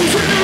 Continue.